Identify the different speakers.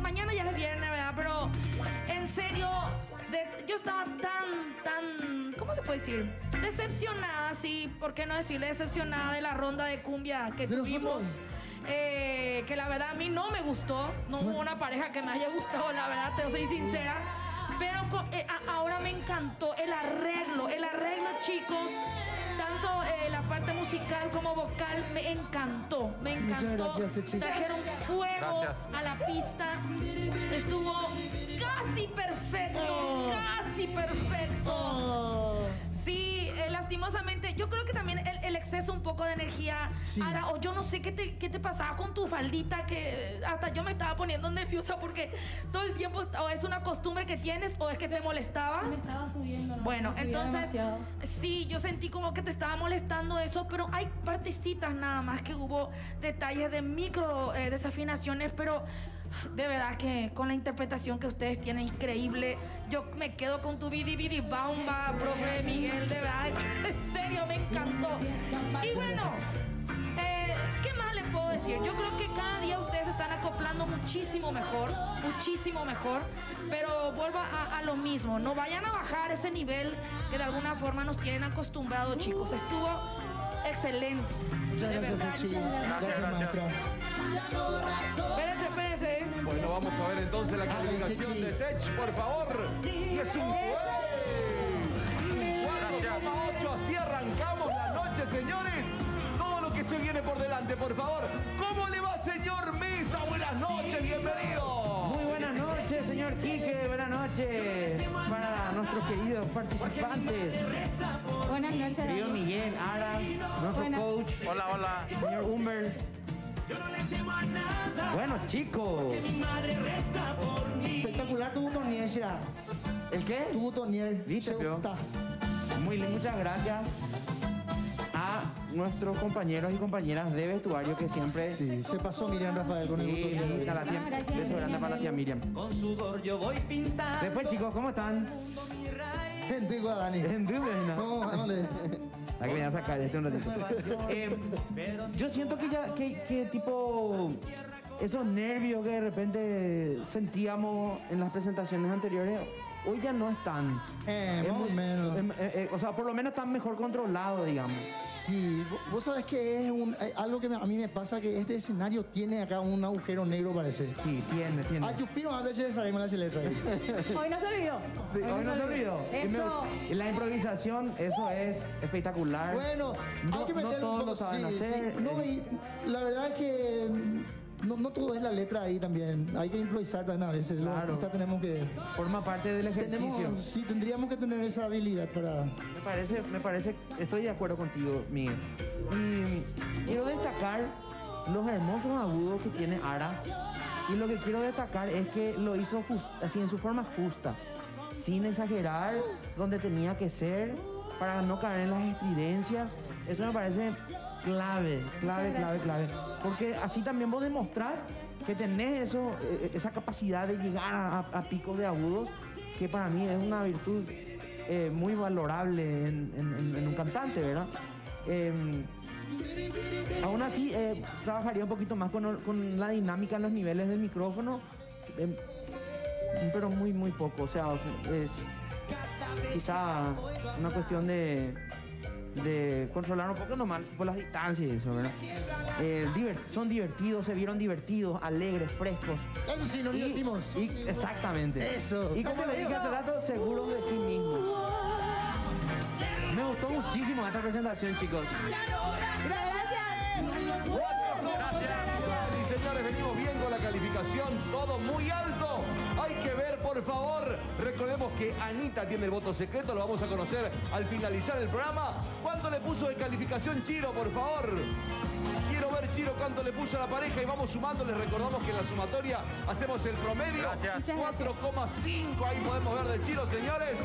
Speaker 1: mañana ya es viernes, ¿verdad? Pero en serio, yo estaba tan, tan, ¿cómo se puede decir? Decepcionada, sí, ¿por qué no decirle decepcionada de la ronda de cumbia que tuvimos? Eh, que la verdad a mí no me gustó, no hubo una pareja que me haya gustado, la verdad, te soy sincera. Pero eh, encantó el arreglo, el arreglo, chicos. Tanto eh, la parte musical como vocal me encantó, me
Speaker 2: Muchas
Speaker 1: encantó.
Speaker 2: gracias, Techi.
Speaker 1: Trajeron fuego
Speaker 3: Gracias.
Speaker 1: a la pista. Estuvo casi perfecto,
Speaker 2: Oh.
Speaker 1: casi perfecto.
Speaker 2: Oh.
Speaker 1: Sí, eh, lastimosamente, yo creo que también exceso un poco de energía.
Speaker 2: Sí.
Speaker 1: Ara, o yo no sé qué te, qué te pasaba con tu faldita, que hasta yo me estaba poniendo nerviosa porque todo el tiempo, o es una costumbre que tienes o es que te molestaba.
Speaker 4: Me estaba subiendo. ¿no?
Speaker 1: Bueno,
Speaker 4: Me subía
Speaker 1: entonces,
Speaker 4: demasiado.
Speaker 1: sí, yo sentí como que te estaba molestando eso, pero hay partecitas nada más que hubo detalles de micro eh, desafinaciones, pero de verdad que con la interpretación que ustedes tienen increíble, yo me quedo con tu bidi bidi bamba, profe Miguel, de verdad, en serio, me encantó. Y bueno, eh, ¿qué más les puedo decir? Yo creo que cada día ustedes se están acoplando muchísimo mejor, muchísimo mejor, pero vuelvo a, a lo mismo, no vayan a bajar ese nivel que de alguna forma nos tienen acostumbrados, chicos. Estuvo excelente.
Speaker 2: Muchas gracias. Techi.
Speaker 3: Gracias,
Speaker 2: maestra.
Speaker 1: Espérense, espérense.
Speaker 5: Bueno, vamos a ver entonces la calificación de Tech, por favor. Y es un 4,8. Así arrancamos la noche, señores. Todo lo que se viene por delante, por favor. ¿Cómo le va, señor Mesa? Buenas noches, bienvenido.
Speaker 6: Muy buenas noches, señor Quique. Buenas noches para nuestros queridos participantes.
Speaker 4: Buenas noches.
Speaker 6: Querido
Speaker 4: Dani.
Speaker 6: Miguel, Ara, nuestro
Speaker 4: Buenas.
Speaker 6: coach,
Speaker 3: Hola, hola.
Speaker 6: señor Humber. Bueno, chicos,
Speaker 2: Espectacular tu Tonier, Shira.
Speaker 6: ¿el qué?
Speaker 2: Tu Tonier.
Speaker 6: ¿Viste,
Speaker 2: gusta.
Speaker 6: Muy bien, muchas gracias a nuestros compañeros y compañeras de vestuario que siempre.
Speaker 2: Sí, se pasó Miriam Rafael con el
Speaker 6: Sí,
Speaker 2: botón.
Speaker 6: a la tía,
Speaker 4: Gracias,
Speaker 6: beso grande para la tía Miriam.
Speaker 7: Con sudor yo voy pintando.
Speaker 6: Después, chicos, ¿cómo están?
Speaker 2: Digo a Dani.
Speaker 6: En duda,
Speaker 2: No, ¿dónde?
Speaker 6: La que me a sacar este un ratito. Eh, yo siento que ya, que, que tipo, esos nervios que de repente sentíamos en las presentaciones anteriores, hoy ya no están.
Speaker 2: Eh,
Speaker 6: Es
Speaker 2: más o
Speaker 6: muy-
Speaker 2: menos.
Speaker 6: eh, eh, o sea, por lo menos están mejor controlados, digamos.
Speaker 2: Sí, vo- vos sabés que es un, eh, algo que me- a mí me pasa que este escenario tiene acá un agujero negro parece.
Speaker 6: Sí, tiene, tiene.
Speaker 2: A Yupino a veces salimos la letra ahí.
Speaker 4: Hoy no se olvidó.
Speaker 6: Sí, hoy no se olvidó.
Speaker 4: Eso.
Speaker 6: y la improvisación, eso es espectacular.
Speaker 2: Bueno, hay
Speaker 6: No-
Speaker 2: que
Speaker 6: no
Speaker 2: meter
Speaker 6: todos
Speaker 2: un poco.
Speaker 6: lo saben
Speaker 2: sí,
Speaker 6: hacer.
Speaker 2: sí. No, y la verdad es que no, no todo es la letra ahí también. Hay que improvisar también a veces. Los
Speaker 6: Claro.
Speaker 2: artistas tenemos que.
Speaker 6: Forma parte del ejercicio.
Speaker 2: Tenemos, sí, tendríamos que tener esa habilidad para.
Speaker 6: Me parece, me parece, estoy de acuerdo contigo, Miguel. Y quiero destacar los hermosos agudos que tiene Ara. Y lo que quiero destacar es que lo hizo jus- así en su forma justa, sin exagerar donde tenía que ser, para no caer en las estridencias. Eso me parece clave, clave, clave, clave. Porque así también vos demostrás que tenés eso, eh, esa capacidad de llegar a, a picos de agudos, que para mí es una virtud eh, muy valorable en, en- en- en un cantante, ¿verdad? Eh, aún así, eh, trabajaría un poquito más con, con la dinámica en los niveles del micrófono, eh, pero muy, muy poco. O sea, es quizá una cuestión de, de controlar un poco nomás por las distancias y eso, ¿verdad? Eh, divert- son divertidos, se vieron divertidos, alegres, frescos.
Speaker 2: Eso sí, nos
Speaker 6: Y-
Speaker 2: divertimos.
Speaker 6: y- exactamente.
Speaker 2: Eso.
Speaker 6: Y como le dije hace rato, seguros de sí mismos. Me gustó muchísimo esta presentación, chicos.
Speaker 5: Y señores, venimos bien con la calificación, todo muy alto. Por favor. Recordemos que Anita tiene el voto secreto, lo vamos a conocer al finalizar el programa. ¿Cuánto le puso de calificación Chiro, por favor? Quiero ver Chiro cuánto le puso a la pareja y vamos sumando. Les recordamos que en la sumatoria hacemos el promedio.
Speaker 3: Gracias.
Speaker 5: 4,5. Ahí podemos ver de Chiro, señores.